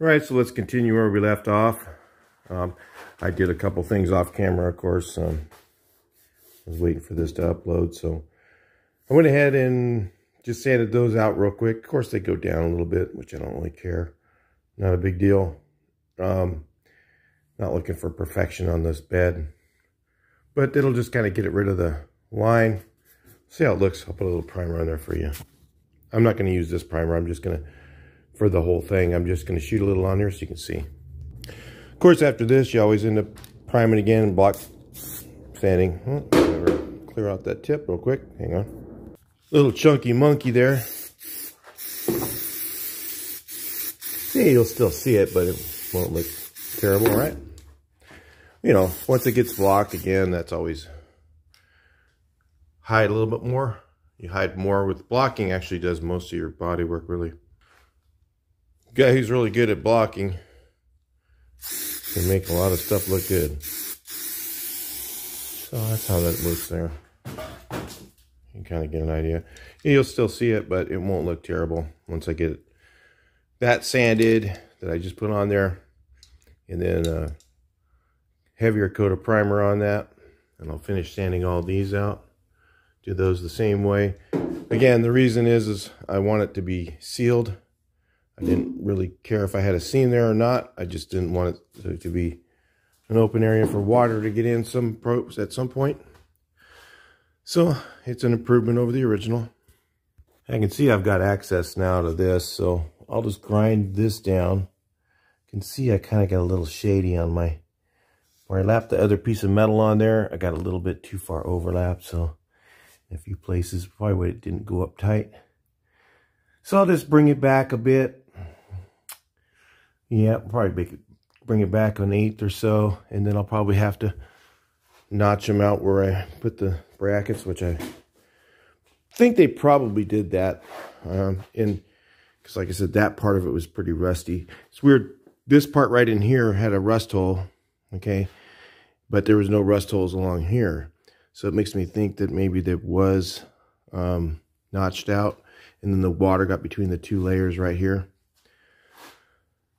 All right, so let's continue where we left off. Um, I did a couple things off camera, of course. Um, I was waiting for this to upload, so I went ahead and just sanded those out real quick. Of course, they go down a little bit, which I don't really care. Not a big deal. Um, not looking for perfection on this bed, but it'll just kind of get it rid of the line. See how it looks. I'll put a little primer on there for you. I'm not going to use this primer. I'm just going to for the whole thing. I'm just going to shoot a little on here so you can see. Of course, after this, you always end up priming again and block sanding. Oh, clear out that tip real quick. Hang on. Little chunky monkey there. See, you'll still see it, but it won't look terrible, right? You know, once it gets blocked again, that's always hide a little bit more. You hide more with blocking actually does most of your body work really guy who's really good at blocking can make a lot of stuff look good. So that's how that looks there. You kind of get an idea. You'll still see it, but it won't look terrible once I get that sanded that I just put on there. And then a heavier coat of primer on that. And I'll finish sanding all these out. Do those the same way. Again, the reason is, is I want it to be sealed I didn't really care if I had a seam there or not. I just didn't want it to, be an open area for water to get in some probes at some point. So it's an improvement over the original. I can see I've got access now to this, so I'll just grind this down. You can see I kind of got a little shady on my, where I lapped the other piece of metal on there, I got a little bit too far overlap, so in a few places, probably where it didn't go up tight. So I'll just bring it back a bit yeah, probably it, bring it back an eighth or so, and then I'll probably have to notch them out where I put the brackets, which I think they probably did that. Um, and because like I said, that part of it was pretty rusty. It's weird. This part right in here had a rust hole, okay? But there was no rust holes along here. So it makes me think that maybe that was um, notched out and then the water got between the two layers right here.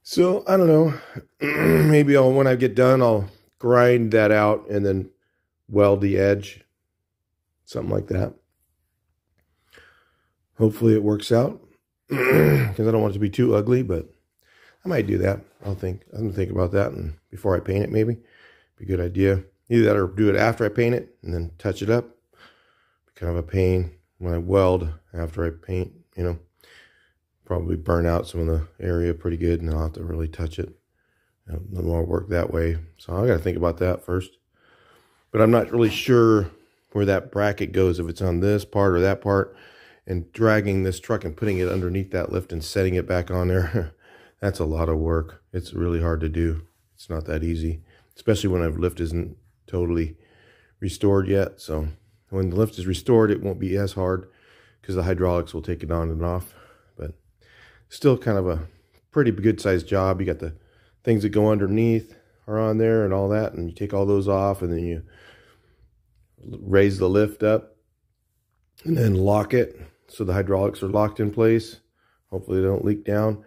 So, I don't know. Maybe I'll, when I get done, I'll grind that out and then weld the edge. Something like that. Hopefully it works out. Because I don't want it to be too ugly, but I might do that. I'll think. I'm to think about that and before I paint it, maybe. Be a good idea. Either that or do it after I paint it and then touch it up. Be Kind of a pain when I weld after I paint, you know probably burn out some of the area pretty good and I'll have to really touch it. Know, more work that way. So I got to think about that first. But I'm not really sure where that bracket goes, if it's on this part or that part. And dragging this truck and putting it underneath that lift and setting it back on there, that's a lot of work. It's really hard to do. It's not that easy, especially when the lift isn't totally restored yet. So when the lift is restored, it won't be as hard because the hydraulics will take it on and off still kind of a pretty good sized job. You got the things that go underneath are on there and all that. And you take all those off and then you raise the lift up and then lock it. So the hydraulics are locked in place. Hopefully they don't leak down.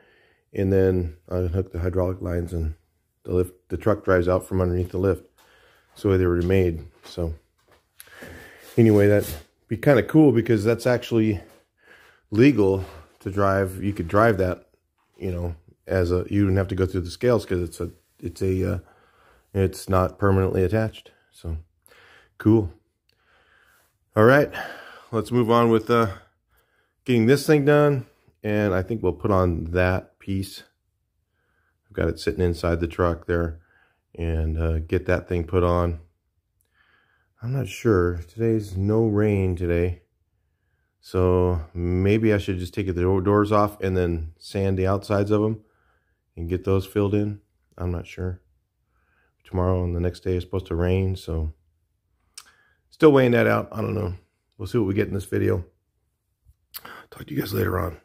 And then unhook the hydraulic lines and the lift, the truck drives out from underneath the lift. So they were made. So anyway, that'd be kind of cool because that's actually legal to drive. You could drive that, you know, as a, you wouldn't have to go through the scales because it's a, it's a, uh, it's not permanently attached. So cool. All right, let's move on with uh, getting this thing done. And I think we'll put on that piece. I've got it sitting inside the truck there and uh, get that thing put on. I'm not sure. Today's no rain today. So maybe I should just take the doors off and then sand the outsides of them and get those filled in. I'm not sure. Tomorrow and the next day is supposed to rain, so still weighing that out. I don't know. We'll see what we get in this video. Talk to you guys later on.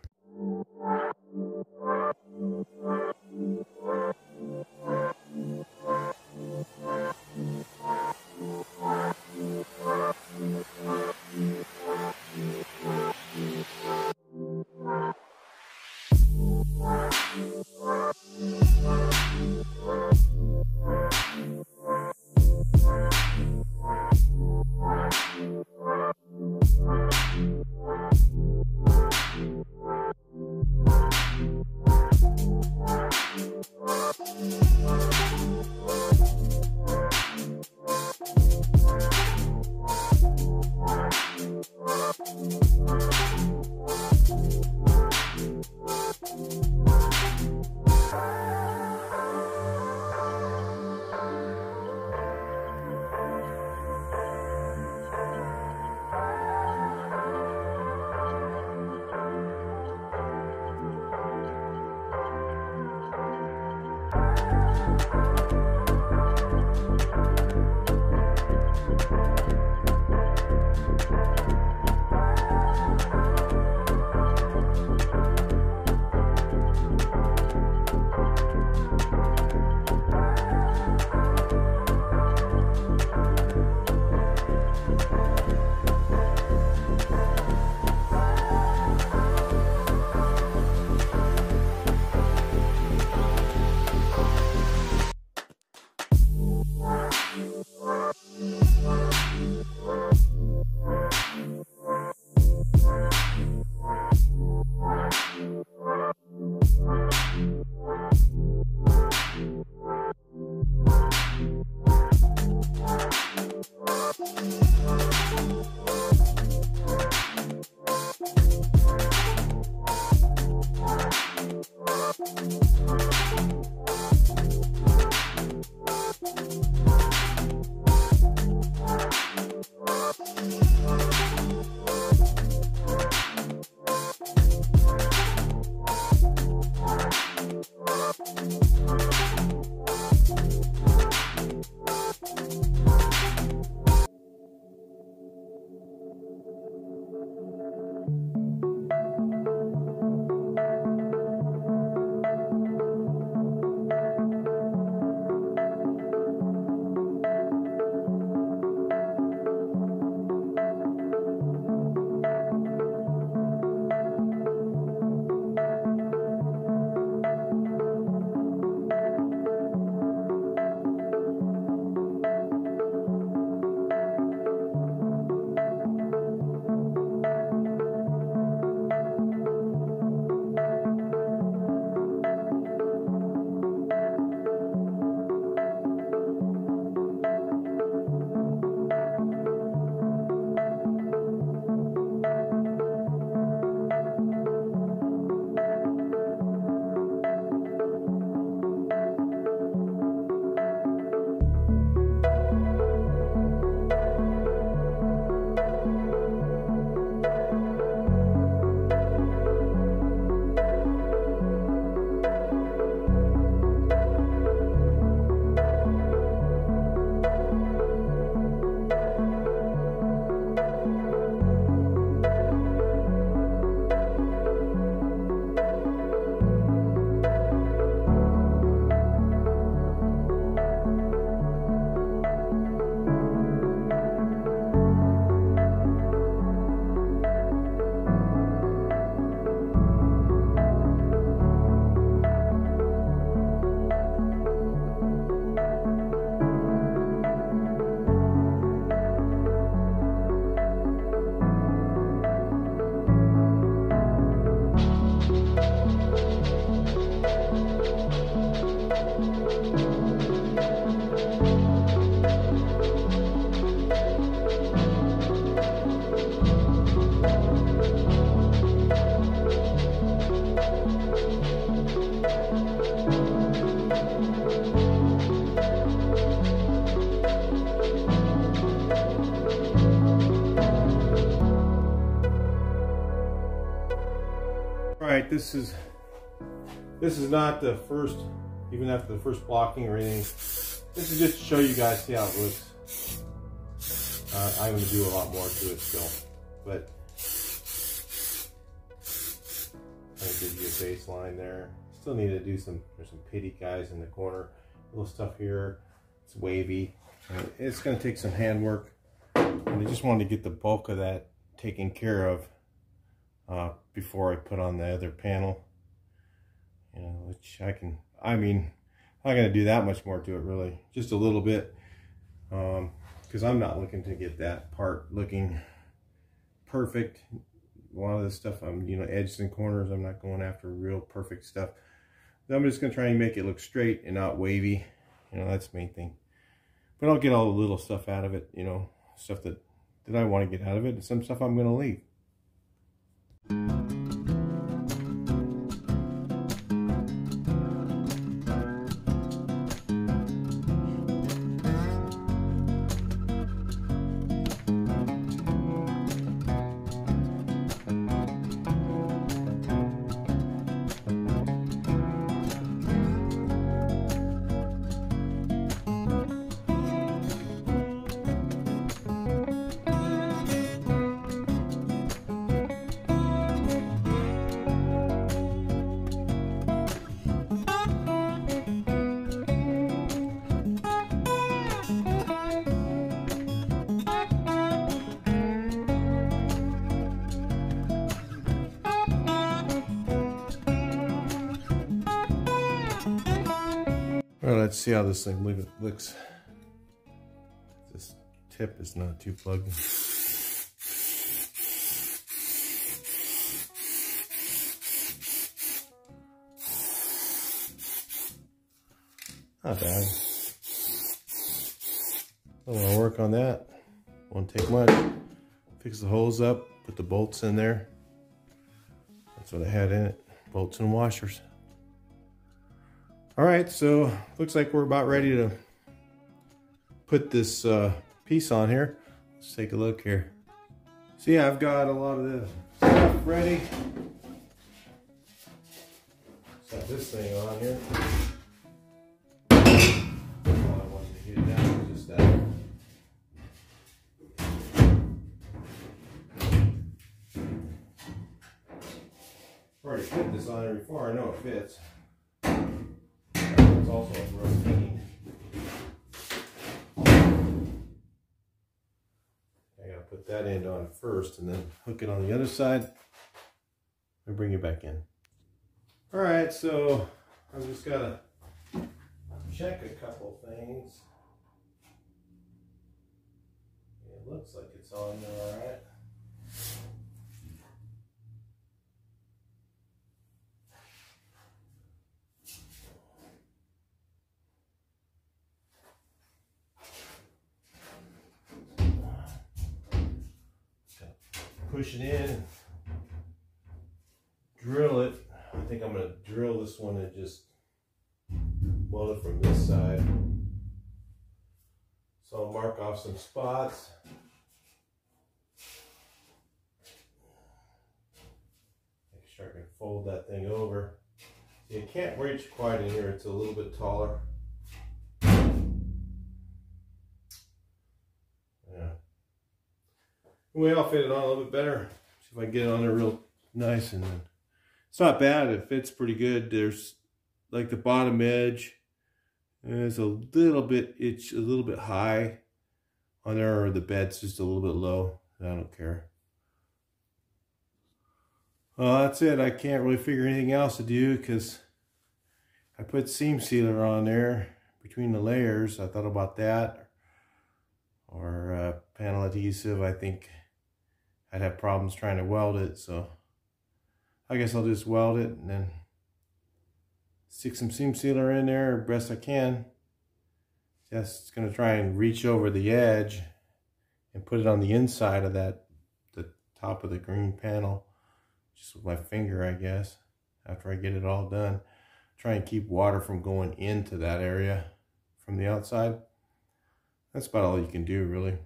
This is this is not the first, even after the first blocking or anything. This is just to show you guys see how it looks. Uh, I'm to do a lot more to it still, but I'm give you a baseline there. Still need to do some, there's some pity guys in the corner. Little stuff here, it's wavy. It's going to take some handwork. And I just wanted to get the bulk of that taken care of uh, before I put on the other panel. You know, which I can, I mean, I'm not going to do that much more to it really. Just a little bit. Because um, I'm not looking to get that part looking perfect. A lot of this stuff, I'm, you know, edges and corners. I'm not going after real perfect stuff. I'm just gonna try and make it look straight and not wavy. You know, that's the main thing. But I'll get all the little stuff out of it, you know, stuff that, that I want to get out of it, and some stuff I'm gonna leave. Well, let's see how this thing looks. This tip is not too plugged. Not bad. I want to work on that. Won't take much. Fix the holes up, put the bolts in there. That's what I had in it. Bolts and washers. All right, so looks like we're about ready to put this uh, piece on here. Let's take a look here. So yeah, I've got a lot of this stuff ready. Set this thing on here. Already put this on here before, I know it fits also. I gotta put that end on first and then hook it on the other side and bring it back in. All right, so I've just gotta check a couple things. It looks like it's on there all right. Push it in, drill it. I think I'm going to drill this one and just weld it from this side. So I'll mark off some spots. Make sure I can fold that thing over. I can't reach quite in here. It's a little bit taller. I'll fit it on a little bit better. See if I can get it on there real nice and then it's not bad. It fits pretty good. There's like the bottom edge is a little bit it's a little bit high on there or the bed's just a little bit low. I don't care. Well, that's it. I can't really figure anything else to do because I put seam sealer on there between the layers. I thought about that. Or uh, panel adhesive. I think I'd have problems trying to weld it. So I guess I'll just weld it and then stick some seam sealer in there best I can. Just going to try and reach over the edge and put it on the inside of that, the top of the green panel, just with my finger, I guess, after I get it all done. Try and keep water from going into that area from the outside. That's about all you can do, really.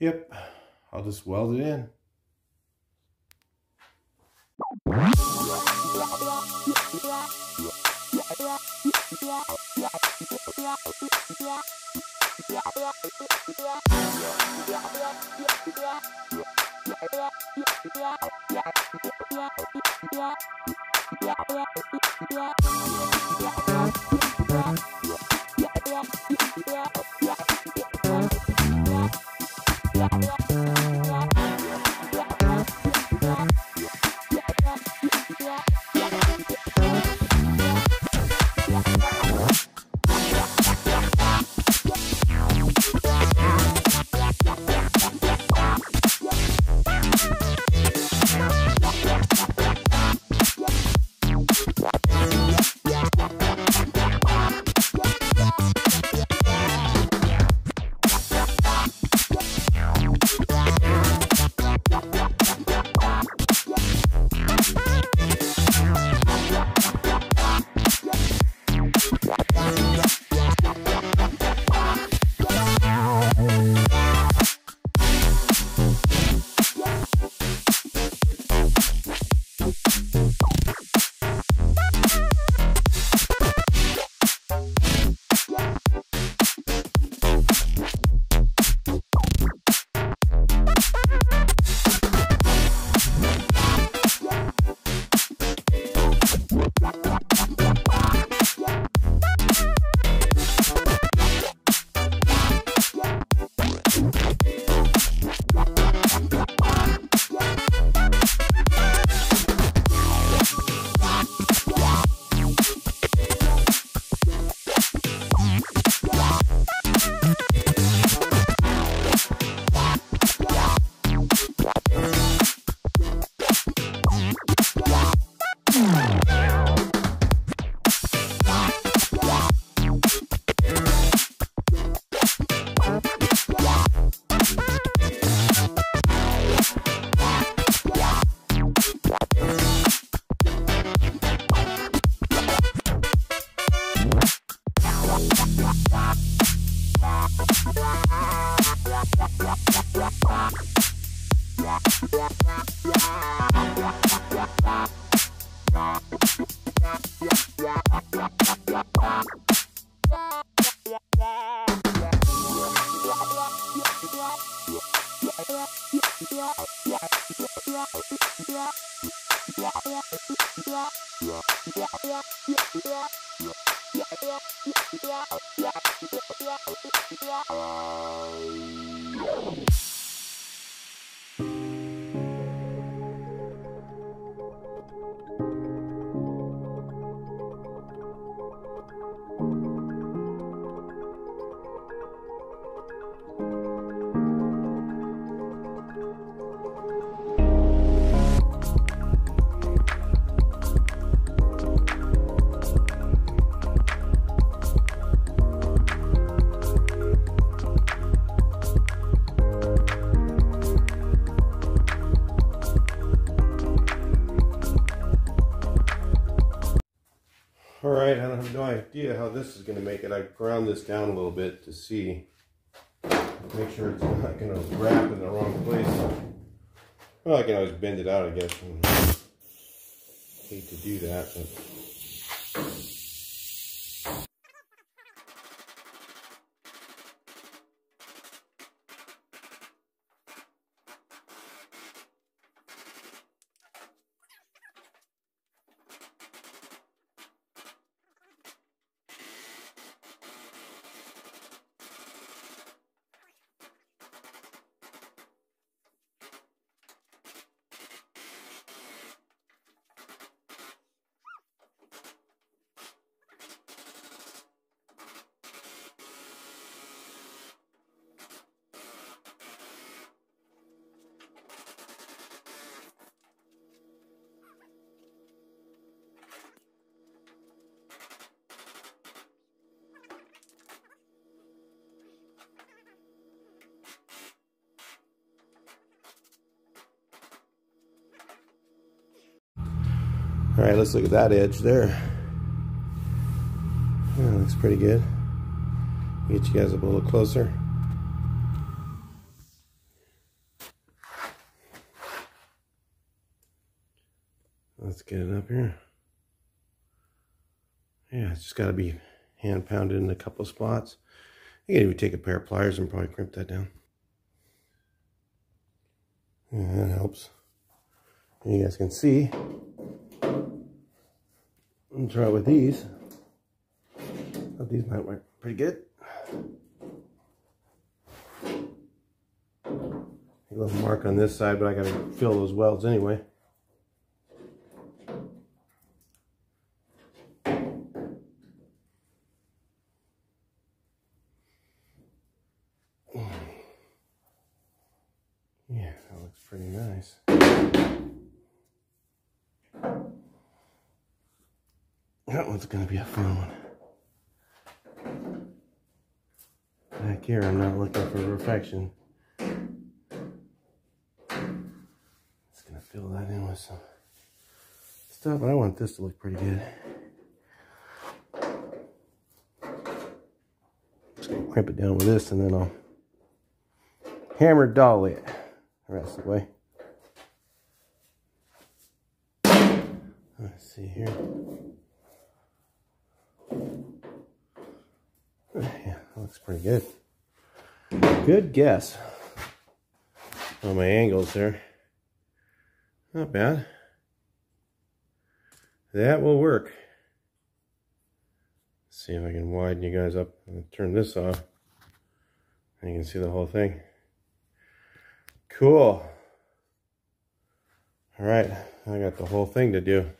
Yep. I'll just weld it in. Yeah. No idea how this is going to make it. I ground this down a little bit to see. Make sure it's not going to wrap in the wrong place. Well, I can always bend it out, I guess. I hate to do that, but... let's look at that edge there. Yeah, looks pretty good. Get you guys up a little closer. Let's get it up here. Yeah, it's just got to be hand pounded in a couple spots. You can even take a pair of pliers and probably crimp that down. Yeah, that helps. And you guys can see and try it with these. These might work pretty good. A little mark on this side, but I gotta fill those welds anyway. Yeah, that looks pretty nice. That one's going to be a fun one. Back here, I'm not looking for perfection. Just going to fill that in with some stuff. I want this to look pretty good. Just going to crimp it down with this and then I'll hammer dolly it the rest of the way. Let's see here. Yeah, looks pretty good. Good guess on my angles there. Not bad. That will work. Let's see if I can widen you guys up and turn this off. And you can see the whole thing. Cool. All right, I got the whole thing to do.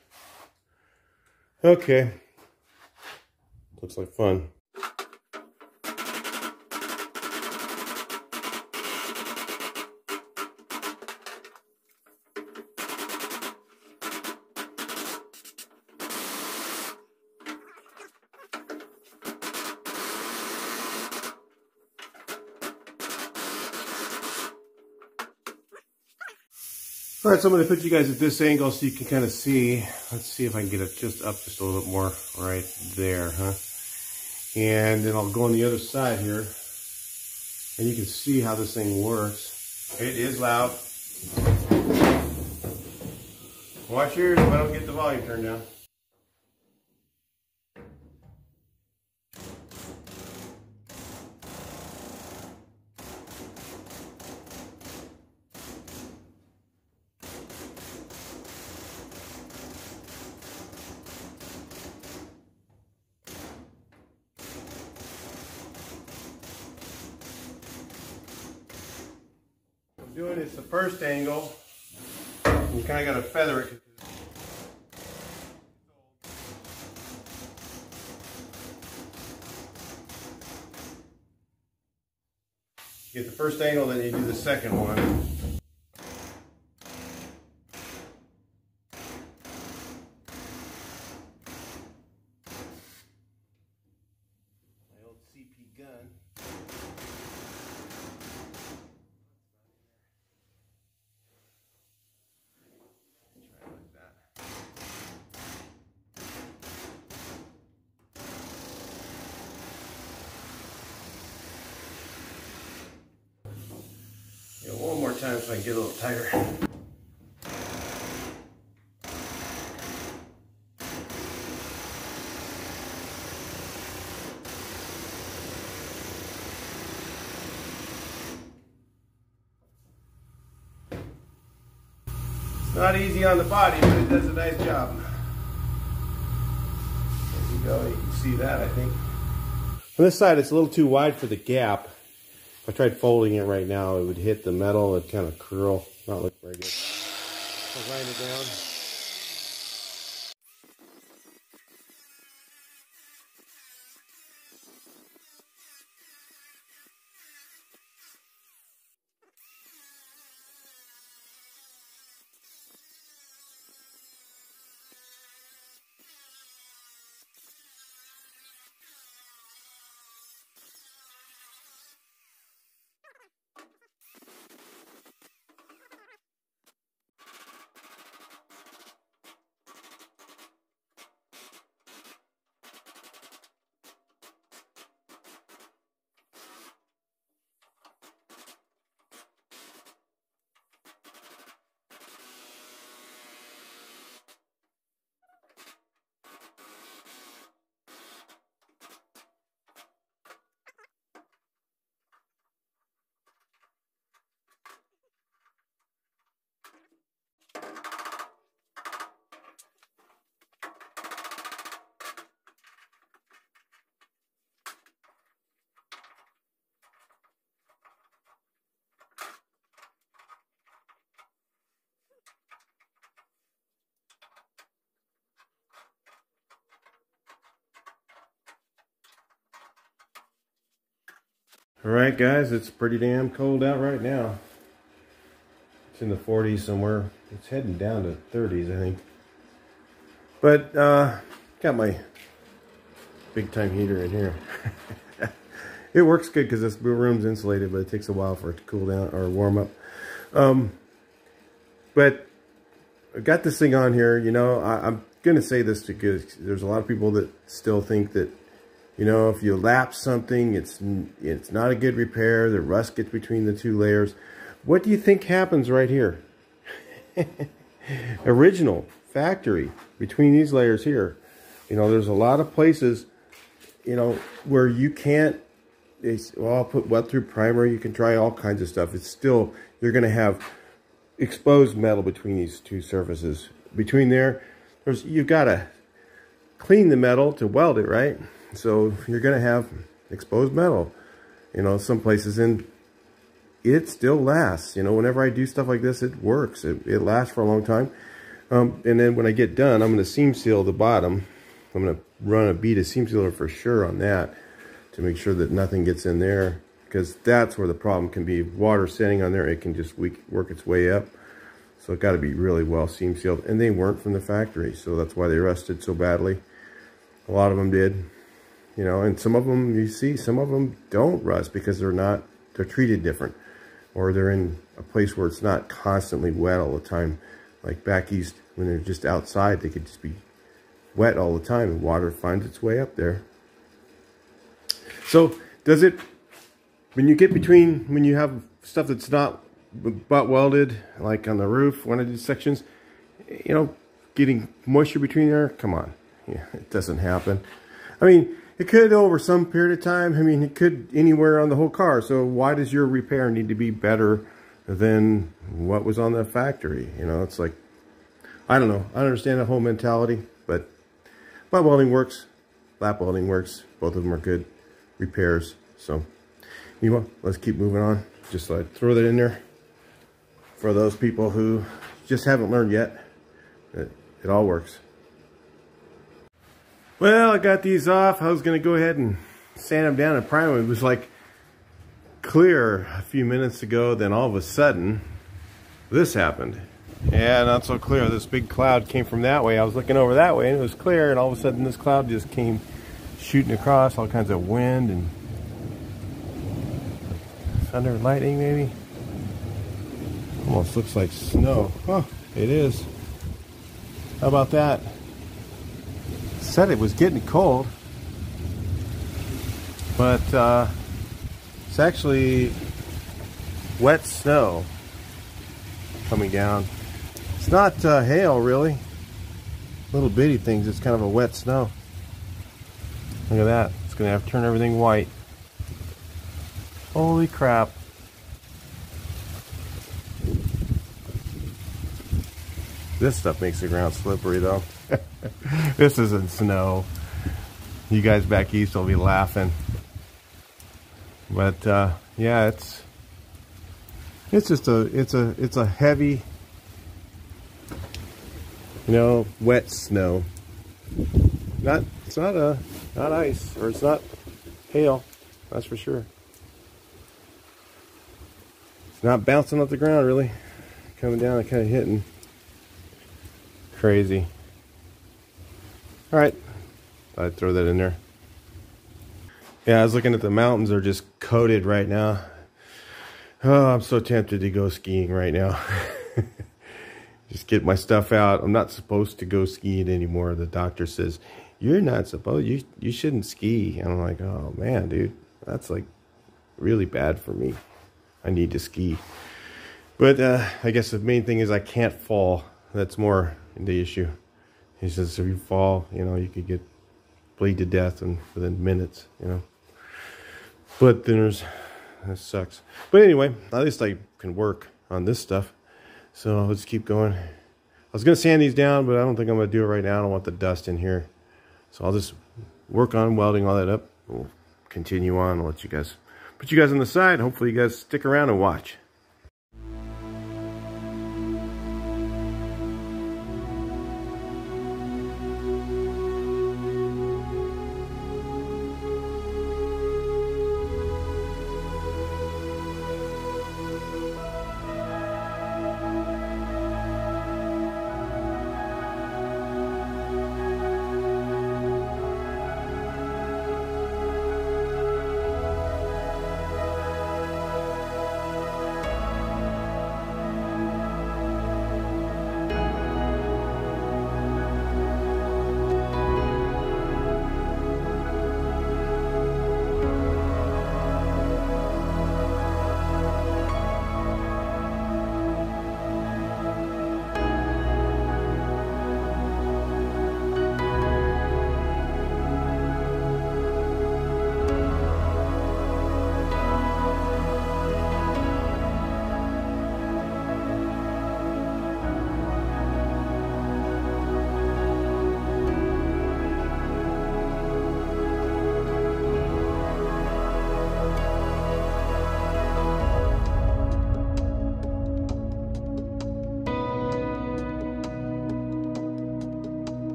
Okay. Looks like fun. All right, so I'm going to put you guys at this angle so you can kind of see. Let's see if I can get it just up just a little bit more right there, huh? And then I'll go on the other side here. And you can see how this thing works. It is loud. Watch yours if I don't get the volume turned down. I'm doing is the first angle. You kind of got to feather it. Get the first angle, then you do the second one. Get a little tighter. It's not easy on the body, but it does a nice job. There you go, you can see that I think. On this side it's a little too wide for the gap. I tried folding it right now, it would hit the metal, it'd kind of curl, not look very good. I'll grind it down. All right, guys, it's pretty damn cold out right now. It's in the 40s somewhere. It's heading down to 30s, I think. But, uh, got my big time heater in here. it works good because this room's insulated, but it takes a while for it to cool down or warm up. Um, but I got this thing on here, you know, I, I'm going to say this because there's a lot of people that still think that you know, if you lapse something, it's it's not a good repair. The rust gets between the two layers. What do you think happens right here? Original, factory, between these layers here. You know, there's a lot of places, you know, where you can't, well, I'll put weld through primer. You can try all kinds of stuff. It's still, you're going to have exposed metal between these two surfaces. Between there, there's you've got to clean the metal to weld it, right? So you're going to have exposed metal. You know, some places in it still lasts. You know, whenever I do stuff like this, it works. It, it lasts for a long time. Um, and then when I get done, I'm going to seam seal the bottom. I'm going to run a bead of seam sealer for sure on that to make sure that nothing gets in there because that's where the problem can be. Water sitting on there, it can just work its way up. So it got to be really well seam sealed. And they weren't from the factory, so that's why they rusted so badly. A lot of them did you know, and some of them you see, some of them don't rust because they're not, they're treated different or they're in a place where it's not constantly wet all the time. Like back east, when they're just outside, they could just be wet all the time and water finds its way up there. So does it, when you get between, when you have stuff that's not butt welded, like on the roof, one of these sections, you know, getting moisture between there. Come on. Yeah, it doesn't happen. I mean, it could over some period of time. I mean, it could anywhere on the whole car. So why does your repair need to be better than what was on the factory? You know, it's like, I don't know. I understand the whole mentality, but my welding works. Lap welding works. Both of them are good repairs. So, anyway, let's keep moving on. Just like throw that in there for those people who just haven't learned yet. It all works. Well, I got these off. I was going to go ahead and sand them down and prime them. It was like clear a few minutes ago. Then all of a sudden, this happened. Yeah, not so clear. This big cloud came from that way. I was looking over that way and it was clear. And all of a sudden, this cloud just came shooting across. All kinds of wind and thunder and lightning, maybe. Almost looks like snow. Oh, it is. How about that? Said it was getting cold, but uh, it's actually wet snow coming down. It's not uh, hail really, little bitty things. It's kind of a wet snow. Look at that. It's gonna have to turn everything white. Holy crap. This stuff makes the ground slippery though. this isn't snow. You guys back east will be laughing. But uh, yeah, it's it's just a it's a it's a heavy you know wet snow. Not it's not a not ice or it's not hail. That's for sure. It's not bouncing off the ground really. Coming down and kind of hitting. Crazy. All right, I'd throw that in there. Yeah, I was looking at the mountains. They're just coated right now. Oh, I'm so tempted to go skiing right now. just get my stuff out. I'm not supposed to go skiing anymore. The doctor says, you're not supposed, you, you shouldn't ski. And I'm like, oh man, dude, that's like really bad for me. I need to ski. But uh, I guess the main thing is I can't fall. That's more the issue. He says if you fall, you know, you could get bleed to death and within minutes, you know. But there's that sucks. But anyway, at least I can work on this stuff. So let's keep going. I was gonna sand these down, but I don't think I'm gonna do it right now. I don't want the dust in here. So I'll just work on welding all that up. We'll continue on. I'll let you guys put you guys on the side. Hopefully you guys stick around and watch.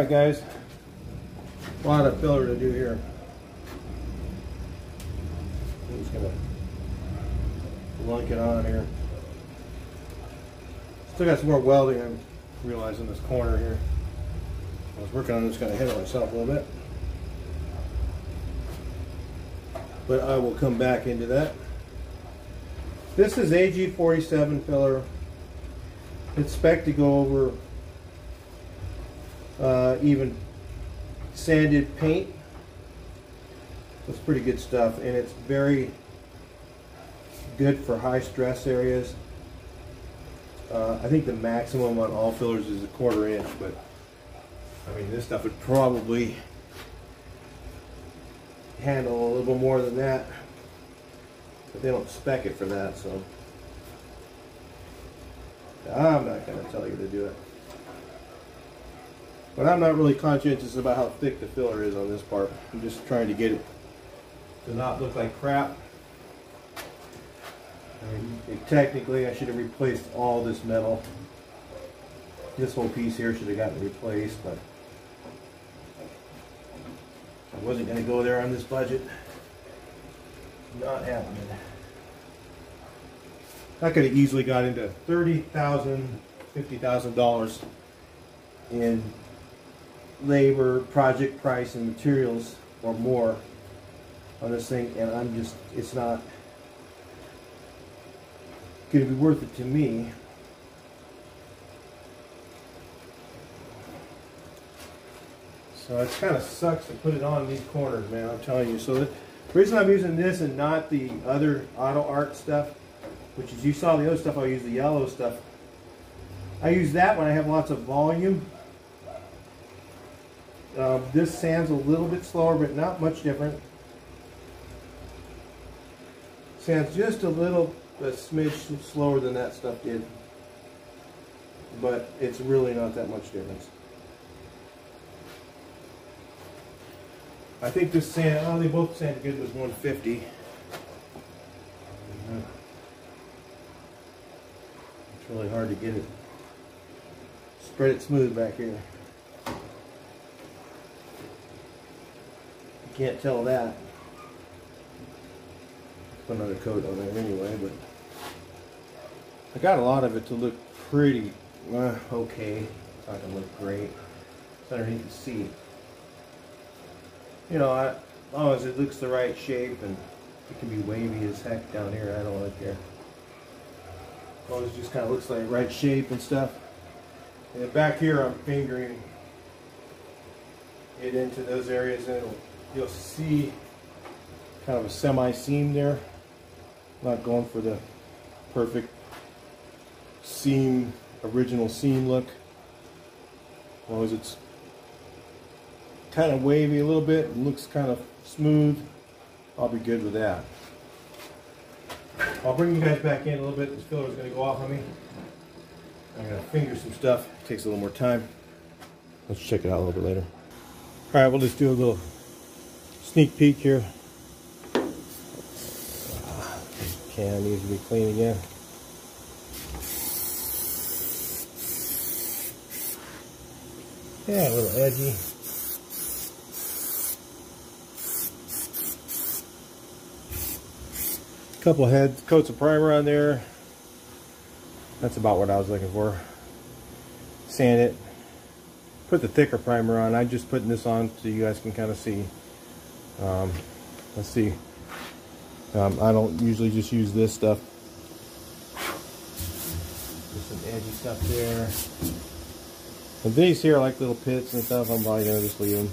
Right, guys. A lot of filler to do here. I'm just gonna link it on here. Still got some more welding. I'm realizing this corner here. I was working on this, kind of hit myself a little bit. But I will come back into that. This is AG47 filler. It's spec to go over even sanded paint. It's pretty good stuff and it's very good for high stress areas. Uh, I think the maximum on all fillers is a quarter inch, but I mean this stuff would probably handle a little more than that. But they don't spec it for that, so I'm not to tell you to do it. But I'm not really conscientious about how thick the filler is on this part. I'm just trying to get it to not look like crap. I mean, technically, I should have replaced all this metal. This whole piece here should have gotten replaced, but I wasn't going to go there on this budget. Not happening. I could have easily got into thirty thousand, fifty thousand dollars in labor, project price, and materials or more on this thing, and I'm just, it's not going to be worth it to me. So it kind of sucks to put it on these corners, man. I'm telling you. So the reason I'm using this and not the other auto art stuff, which is you saw the other stuff, I use the yellow stuff. I use that when I have lots of volume uh, this sands a little bit slower, but not much different. Sands just a little, a smidge slower than that stuff did. But it's really not that much difference. I think this sand, oh, they both sand good was 150. It's really hard to get it. Spread it smooth back here. Can't tell that. Put another coat on there anyway, but I got a lot of it to look pretty uh, okay. It's not gonna look great. It's underneath the seat. You know, I, as long as it looks the right shape and it can be wavy as heck down here, I don't really care. As long as it just kind of looks like right shape and stuff. And back here, I'm fingering it into those areas and it'll you'll see kind of a semi seam there. Not going for the perfect seam, original seam look. As long as it's kind of wavy a little bit and looks kind of smooth, I'll be good with that. I'll bring you guys back in a little bit. This filler is going to go off on me. I'm going to finger some stuff. It takes a little more time. Let's check it out a little bit later. All right, we'll just do a little sneak peek here. Can needs to be clean again. Yeah, a little edgy. Couple heads, coats of primer on there. That's about what I was looking for. Sand it. Put the thicker primer on. I'm just putting this on so you guys can kind of see. Um, let's see. Um, I don't usually just use this stuff. Just some edgy stuff there. And these here like little pits and stuff. I'm probably gonna just leave them.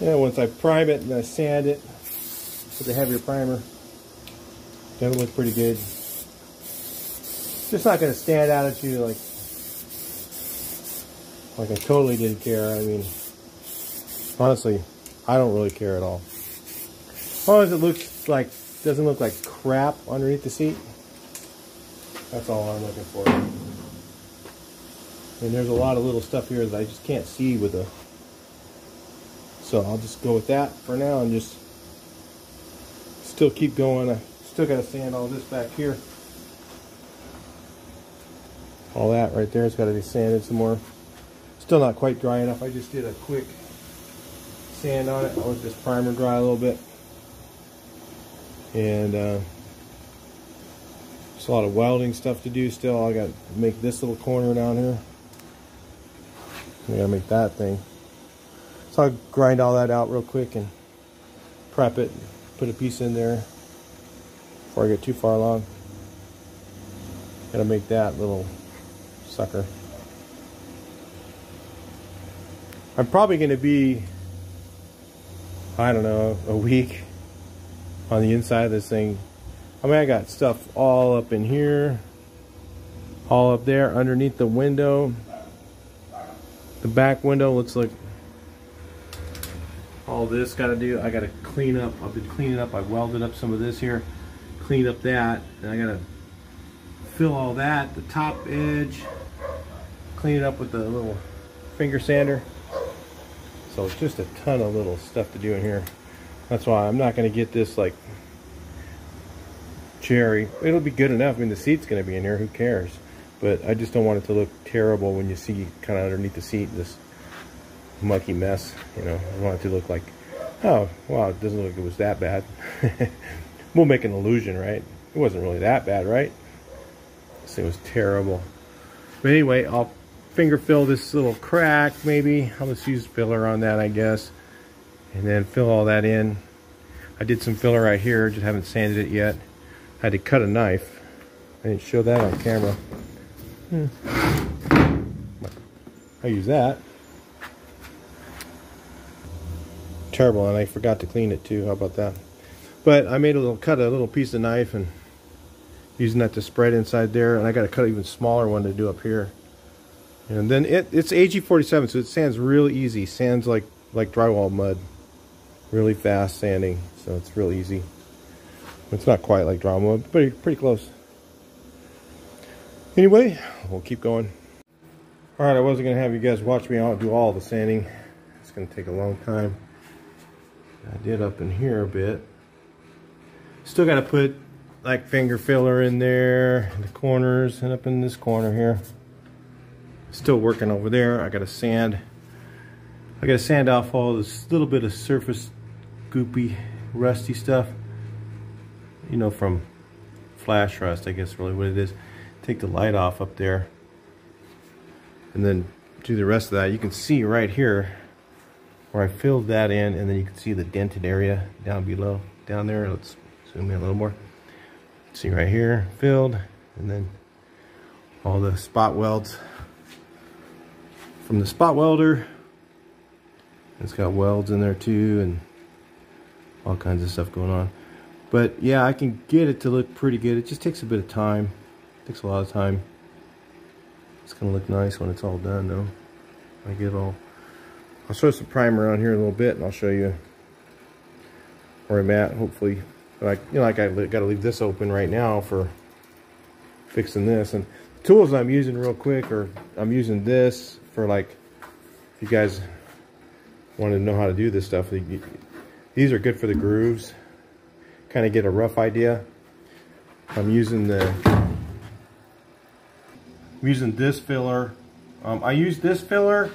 Yeah, once I prime it and I sand it with a heavier primer, that'll look pretty good just not going to stand out at you like like I totally didn't care. I mean, honestly, I don't really care at all. As long as it looks like, doesn't look like crap underneath the seat, that's all I'm looking for. And there's a lot of little stuff here that I just can't see with a, so I'll just go with that for now and just still keep going. I still got to sand all this back here. All that right there. It's got to be sanded some more. Still not quite dry enough. I just did a quick sand on it. I'll let this primer dry a little bit. And uh, a lot of welding stuff to do still. I got to make this little corner down here. I gotta make that thing. So I'll grind all that out real quick and prep it, put a piece in there before I get too far along. Gotta make that little sucker. I'm probably gonna be, I don't know, a week on the inside of this thing. I mean, I got stuff all up in here, all up there underneath the window. The back window looks like all this got to do. I got to clean up. I've been cleaning up. I welded up some of this here, cleaned up that, and I got to fill all that, the top edge, clean it up with the little finger sander. So it's just a ton of little stuff to do in here. That's why I'm not going to get this like cherry. It'll be good enough. I mean, the seat's going to be in here. Who cares? But I just don't want it to look terrible when you see kind of underneath the seat this mucky mess. You know, I want it to look like, oh, wow, it doesn't look like it was that bad. we'll make an illusion, right? It wasn't really that bad, right? This thing was terrible. But anyway, I'll finger fill this little crack, maybe. I'll just use filler on that, I guess. And then fill all that in. I did some filler right here, just haven't sanded it yet. I had to cut a knife. I didn't show that on camera. Hmm. I use that. terrible and I forgot to clean it too how about that but I made a little cut a little piece of knife and using that to spread inside there and I got to cut an even smaller one to do up here and then it it's AG47 so it sands real easy. Sands like like drywall mud. Really fast sanding so it's real easy. It's not quite like drywall mud but pretty close. Anyway we'll keep going. All right I wasn't gonna have you guys watch me out do all the sanding. It's gonna take a long time. I did up in here a bit. Still got to put like finger filler in there, in the corners, and up in this corner here. Still working over there. I got to sand. I got to sand off all this little bit of surface goopy, rusty stuff. You know, from flash rust, I guess really what it is. Take the light off up there. And then do the rest of that. You can see right here where I filled that in and then you can see the dented area down below down there let's zoom in a little more see right here filled and then all the spot welds from the spot welder. It's got welds in there too and all kinds of stuff going on. But yeah I can get it to look pretty good. It just takes a bit of time. It takes a lot of time. It's gonna look nice when it's all done though. I get all. I'll show some primer on here in a little bit and I'll show you where I'm at hopefully. Like you know like I got to leave this open right now for fixing this. And tools I'm using real quick or I'm using this for like if you guys want to know how to do this stuff these are good for the grooves kind of get a rough idea I'm using the I'm using this filler um, I use this filler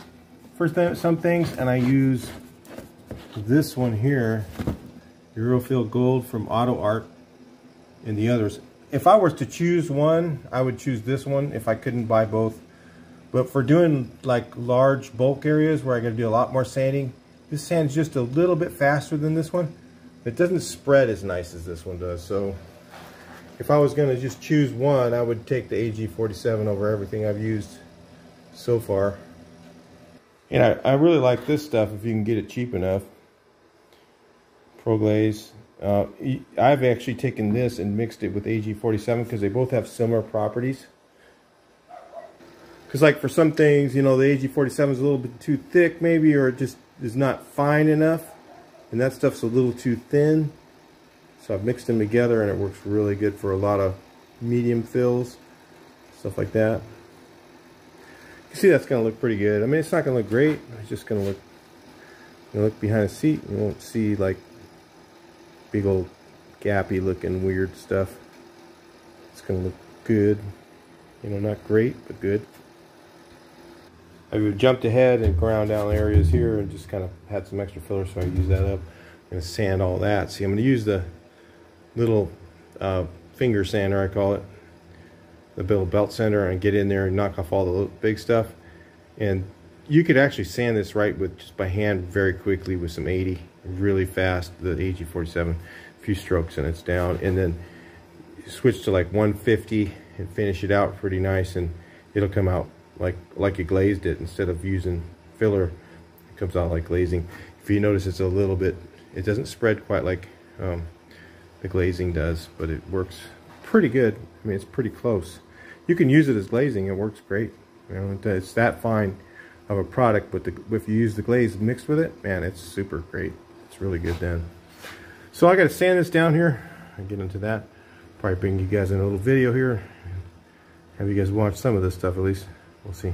for th some things, and I use this one here, Eurofield Gold from Auto Art, and the others. If I was to choose one, I would choose this one if I couldn't buy both. But for doing like large bulk areas where I got to do a lot more sanding, this sands just a little bit faster than this one. It doesn't spread as nice as this one does. So if I was to just choose one, I would take the AG47 over everything I've used so far. And I, I really like this stuff if you can get it cheap enough. ProGlaze. Uh, I've actually taken this and mixed it with AG47 because they both have similar properties. Because like for some things, you know, the AG47 is a little bit too thick maybe or it just is not fine enough. And that stuff's a little too thin. So I've mixed them together and it works really good for a lot of medium fills, stuff like that. You see that's going to look pretty good. I mean, it's not going to look great. It's just going to look, you look behind the seat, you won't see like big old gappy looking weird stuff. It's going to look good. You know, not great, but good. I've jumped ahead and ground down areas here and just kind of had some extra filler, so I use that up. I'm going to sand all that. See, I'm going to use the little uh, finger sander, I call it, the little belt sander, and get in there and knock off all the big stuff. And you could actually sand this right with just by hand very quickly with some 80, really fast, the AG47, a few strokes and it's down. And then switch to like 150 and finish it out pretty nice and it'll come out like like you glazed it instead of using filler it comes out like glazing. If you notice it's a little bit it doesn't spread quite like um, the glazing does but it works pretty good. I mean it's pretty close. You can use it as glazing it works great. You know it's that fine of a product but the, if you use the glaze mixed with it man it's super great. It's really good then. So I got to sand this down here and get into that. Probably bring you guys in a little video here. Have you guys watch some of this stuff at least Oh, we'll see.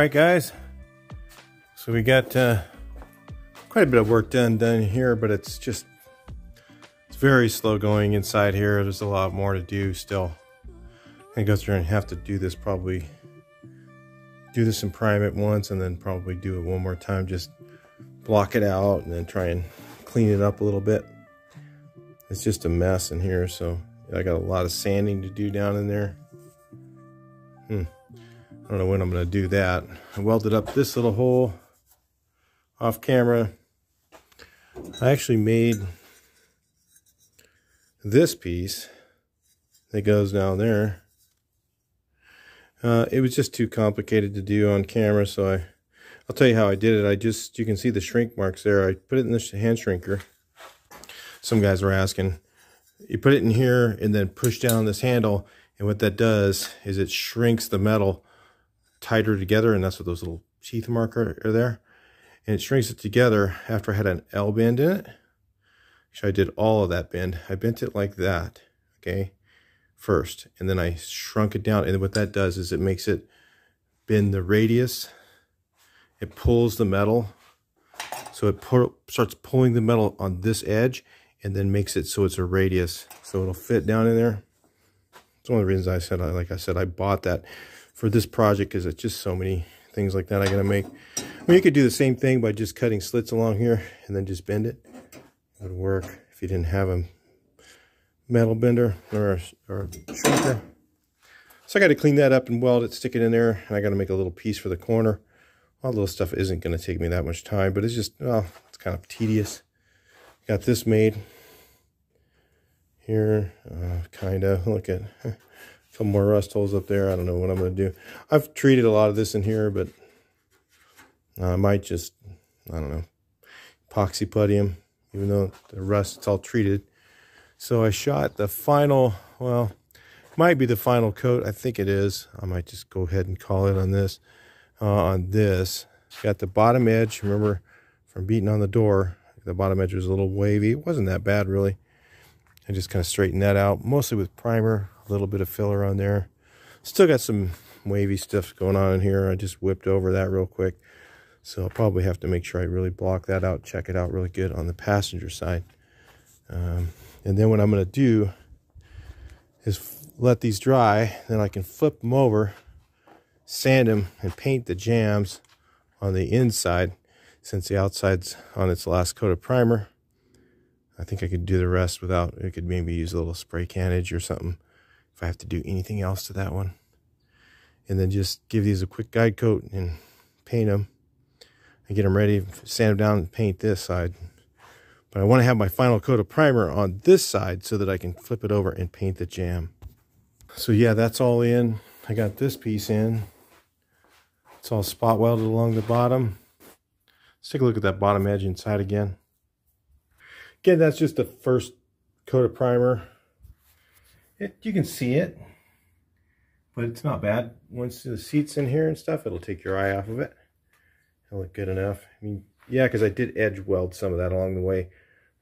Right, guys. So we got uh, quite a bit of work done done here, but it's just it's very slow going inside here. There's a lot more to do still. I go through and have to do this probably do this and prime it once and then probably do it one more time. Just block it out and then try and clean it up a little bit. It's just a mess in here, so I got a lot of sanding to do down in there. Hmm. Don't know when I'm going to do that. I welded up this little hole off camera. I actually made this piece that goes down there. Uh, it was just too complicated to do on camera, so I, I'll tell you how I did it. I just, you can see the shrink marks there. I put it in the hand shrinker. Some guys were asking. You put it in here and then push down this handle, and what that does is it shrinks the metal tighter together, and that's what those little teeth marker are there. And it shrinks it together after I had an L bend in it. Actually, I did all of that bend. I bent it like that, okay, first. And then I shrunk it down. And what that does is it makes it bend the radius. It pulls the metal. So it starts pulling the metal on this edge and then makes it so it's a radius. So it'll fit down in there. It's one of the reasons I said, like I said, I bought that for this project because it's just so many things like that I gotta make. I mean, you could do the same thing by just cutting slits along here and then just bend it. It would work if you didn't have a metal bender or a, or a shrinker. So I got to clean that up and weld it, stick it in there, and I got to make a little piece for the corner. All the little stuff isn't going to take me that much time, but it's just, well, it's kind of tedious. Got this made. here, uh, kind of. Look at couple more rust holes up there. I don't know what I'm going to do. I've treated a lot of this in here, but I might just, I don't know, epoxy putty them, even though the rust, it's all treated. So I shot the final, well, might be the final coat. I think it is. I might just go ahead and call it on this. Uh, on this, got the bottom edge. Remember from beating on the door, the bottom edge was a little wavy. It wasn't that bad, really. I just kind of straightened that out, mostly with primer, a little bit of filler on there. Still got some wavy stuff going on in here. I just whipped over that real quick. So I'll probably have to make sure I really block that out, check it out really good on the passenger side. Um, and then what I'm going to do is let these dry. Then I can flip them over, sand them, and paint the jambs on the inside since the outside's on its last coat of primer. I think I could do the rest without, I could maybe use a little spray canage or something if I have to do anything else to that one. And then just give these a quick guide coat and paint them and get them ready, sand them down and paint this side. But I want to have my final coat of primer on this side so that I can flip it over and paint the jamb. So yeah, that's all in. I got this piece in. It's all spot welded along the bottom. Let's take a look at that bottom edge inside again. Again, that's just the first coat of primer. It, you can see it, but it's not bad. Once the seat's in here and stuff, it'll take your eye off of it. It'll look good enough. I mean, yeah, because I did edge weld some of that along the way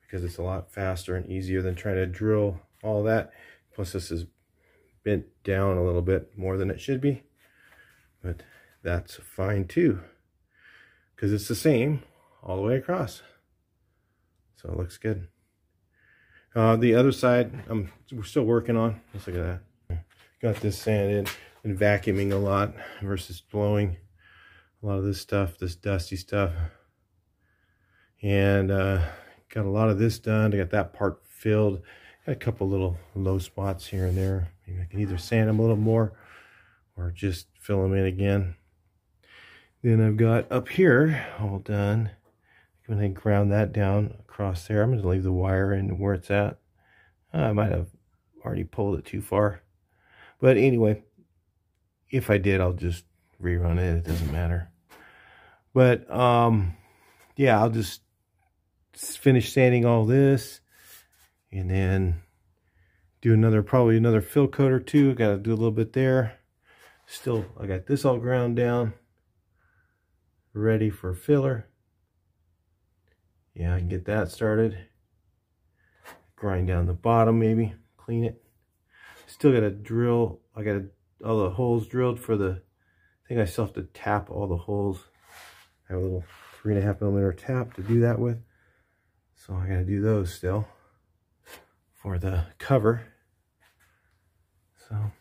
because it's a lot faster and easier than trying to drill all that. Plus this is bent down a little bit more than it should be. But that's fine too. Because it's the same all the way across. So it looks good. Uh, the other side, um, we're still working on. Let's look at that. Got this sanded and vacuuming a lot versus blowing a lot of this stuff, this dusty stuff. And uh, got a lot of this done. I got that part filled. Got a couple little low spots here and there. Maybe I can either sand them a little more or just fill them in again. Then I've got up here all done. Going to ground that down across there. I'm going to leave the wire in where it's at. I might have already pulled it too far. But anyway, if I did, I'll just rerun it. It doesn't matter. But, um, yeah, I'll just finish sanding all this and then do another probably another fill coat or two got to do a little bit there still I got this all ground down ready for filler yeah I can get that started. Grind down the bottom maybe. Clean it. Still got to drill. I got all the holes drilled for the I think I still have to tap all the holes. I have a little three and a half millimeter tap to do that with. So I got to do those still for the cover. So, and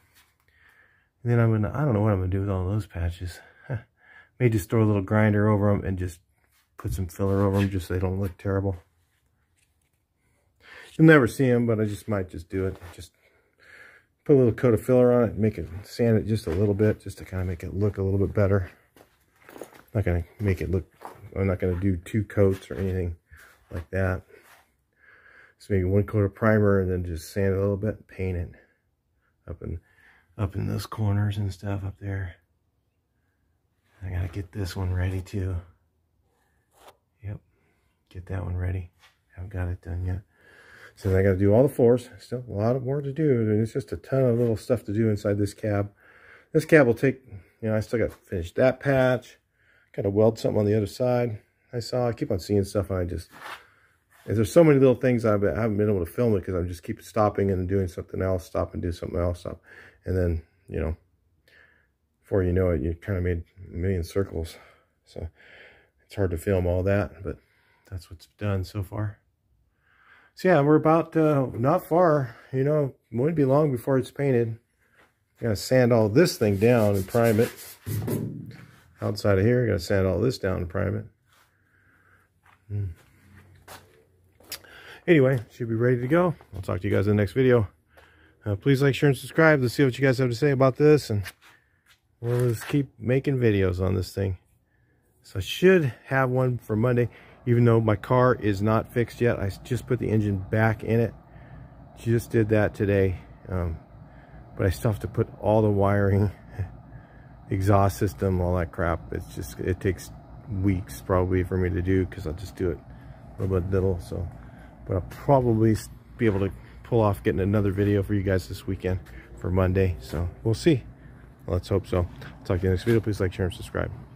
then I'm gonna, I don't know what I'm gonna do with all those patches. May just throw a little grinder over them and just put some filler over them just so they don't look terrible. You'll never see them, but I just might just do it. Just put a little coat of filler on it, make it, sand it just a little bit, just to kind of make it look a little bit better. I'm not gonna make it look, I'm not gonna do two coats or anything like that. So maybe one coat of primer and then just sand it a little bit, paint it up in up in those corners and stuff up there. I gotta get this one ready too. Get that one ready. I Haven't got it done yet. So I gotta do all the floors. Still a lot of more to do. And it's just a ton of little stuff to do inside this cab. This cab will take, you know, I still got to finish that patch. Got to weld something on the other side. I saw, I keep on seeing stuff and I just, there's so many little things I've I haven't been able to film it because I'm just keep stopping and doing something else, stop and do something else, stop. And then, you know, before you know it, you kind of made a million circles. So it's hard to film all that, but that's what's done so far. So yeah, we're about, uh, not far, you know, wouldn't be long before it's painted. Gotta sand all this thing down and prime it. Outside of here, gotta sand all this down and prime it. Mm. Anyway, should be ready to go. I'll talk to you guys in the next video. Uh, please like, share, and subscribe. Let's see what you guys have to say about this. And we'll just keep making videos on this thing. So I should have one for Monday, even though my car is not fixed yet. I just put the engine back in it just did that today. Um, but I still have to put all the wiring, exhaust system, all that crap. It's just, it takes weeks probably for me to do because I'll just do it little by little. So, but I'll probably be able to pull off getting another video for you guys this weekend for Monday. So we'll see. Let's hope so. Talk to you next video. Please like, share, and subscribe.